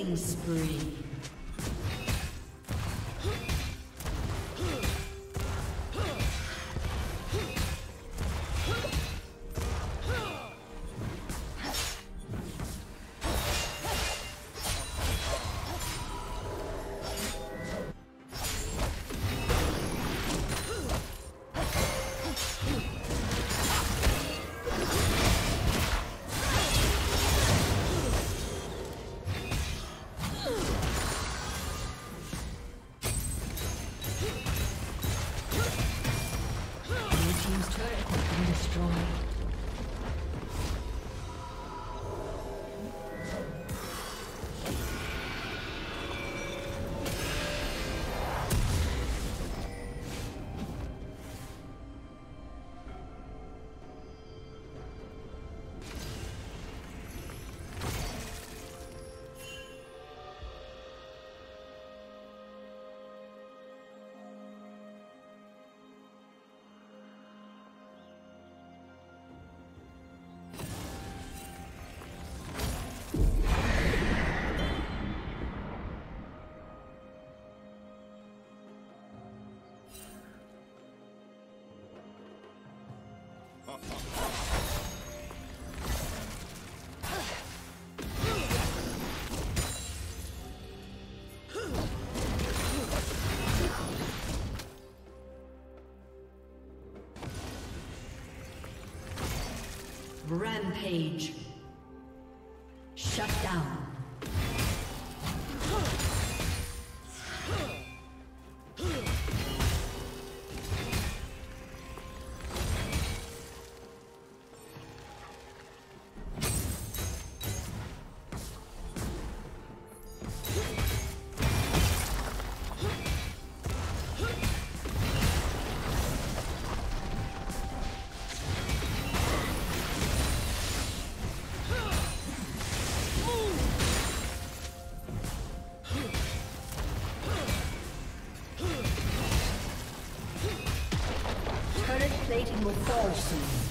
Killing spree. Rampage. Plating will fall soon.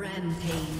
Rampage.